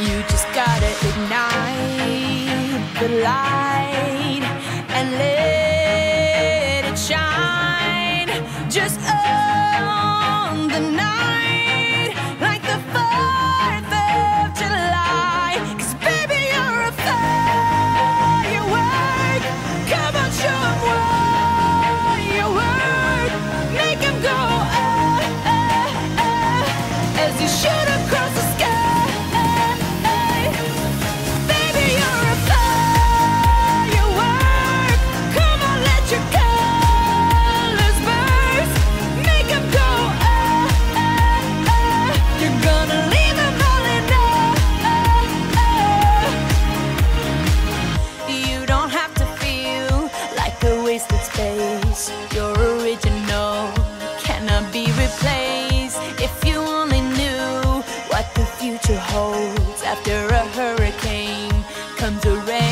You just gotta ignite the light replaced if you only knew what the future holds after a hurricane comes a rain.